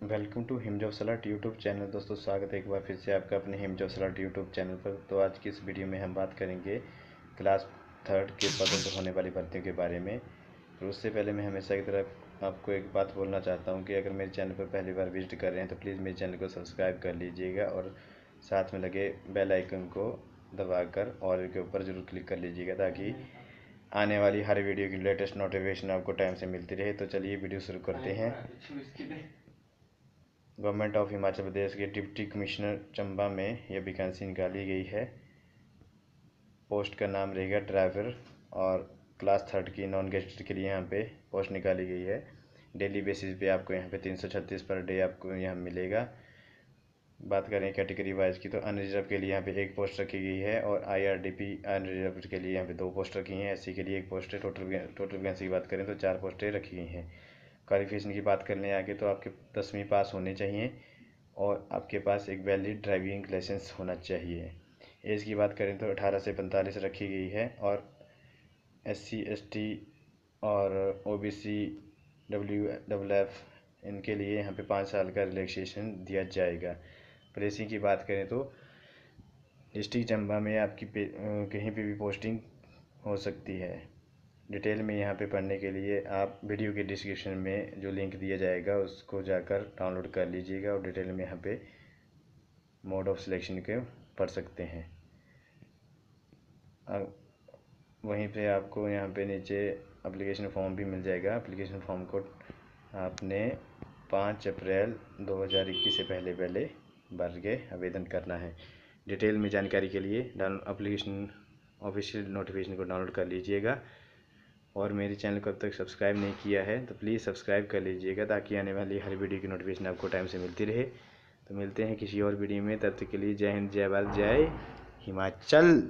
Welcome to हिम job सलाट YouTube channel. दोस्तों, स्वागत है एक बार फिर से आपका अपने हिम जॉब सलाट यूट्यूब चैनल पर। तो आज की इस वीडियो में हम बात करेंगे क्लास थर्ड के पदों पर होने वाली भर्तियों के बारे में। तो उससे पहले मैं हमेशा की तरफ़ आपको एक बात बोलना चाहता हूँ कि अगर मेरे चैनल पर पहली बार विज़िट कर रहे हैं तो प्लीज़ मेरे चैनल को सब्सक्राइब कर लीजिएगा और साथ में लगे बेल आइकन को दबा कर और के ऊपर ज़रूर क्लिक कर लीजिएगा ताकि आने वाली हर वीडियो की लेटेस्ट नोटिफिकेशन आपको टाइम से मिलती रहे। तो चलिए वीडियो शुरू करते हैं। गवर्नमेंट ऑफ़ हिमाचल प्रदेश के डिप्टी कमिश्नर चंबा में यह वैकेंसी निकाली गई है। पोस्ट का नाम रहेगा ड्राइवर और क्लास थर्ड की नॉन गेस्टेड के लिए यहाँ पे पोस्ट निकाली गई है। डेली बेसिस पे आपको यहाँ पे तीन सौ छत्तीस पर डे आपको यहाँ मिलेगा। बात करें कैटेगरी वाइज की तो अनरिजर्व के लिए यहाँ पे एक पोस्ट रखी गई है और आईआरडीपी अनरिजर्व के लिए यहाँ पे दो पोस्ट रखी हैं। एससी के लिए एक पोस्ट है। टोटल टोटल वैकेंसी की बात करें तो चार पोस्टें रखी गई हैं। क्वालिफिकेशन की बात करने आगे तो आपके दसवीं पास होने चाहिए और आपके पास एक वैलिड ड्राइविंग लाइसेंस होना चाहिए। एज की बात करें तो अठारह से पैंतालीस रखी गई है और एस सी एस टी और ओ बी सी डब्ल्यू डब्ल एफ़ इनके लिए यहाँ पे पाँच साल का रिलैक्सेशन दिया जाएगा। प्रेसिंग की बात करें तो डिस्ट्रिक्ट चंबा में आपकी कहीं पे भी पोस्टिंग हो सकती है। डिटेल में यहाँ पे पढ़ने के लिए आप वीडियो के डिस्क्रिप्शन में जो लिंक दिया जाएगा उसको जाकर डाउनलोड कर लीजिएगा और डिटेल में यहाँ पे मोड ऑफ़ सिलेक्शन के पढ़ सकते हैं। अब वहीं पे आपको यहाँ पे नीचे एप्लीकेशन फॉर्म भी मिल जाएगा। एप्लीकेशन फॉर्म को आपने पाँच अप्रैल 2021 से पहले पहले भर के आवेदन करना है। डिटेल में जानकारी के लिए डाउन एप्लीकेशन ऑफिशियल नोटिफिकेशन को डाउनलोड कर लीजिएगा। और मेरे चैनल को अब तक सब्सक्राइब नहीं किया है तो प्लीज़ सब्सक्राइब कर लीजिएगा ताकि आने वाली हर वीडियो की नोटिफिकेशन आपको टाइम से मिलती रहे। तो मिलते हैं किसी और वीडियो में, तब तक के लिए जय हिंद, जय भारत जय हिमाचल।